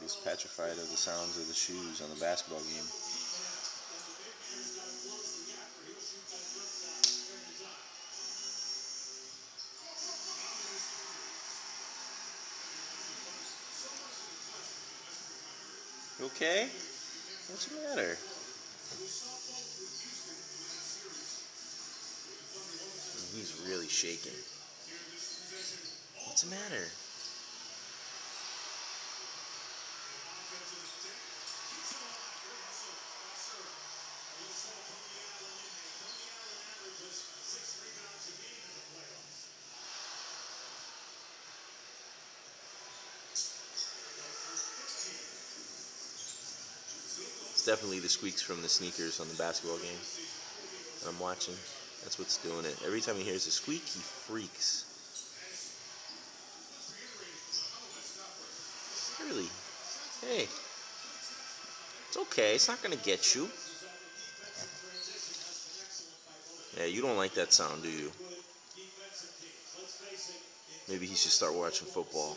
He's petrified of the sounds of the shoes on the basketball game. Okay? What's the matter? He's really shaking. What's the matter? It's definitely the squeaks from the sneakers on the basketball game that I'm watching. That's what's doing it. Every time he hears a squeak, he freaks. Really? Hey. It's okay. It's not going to get you. Yeah, you don't like that sound, do you? Maybe he should start watching football.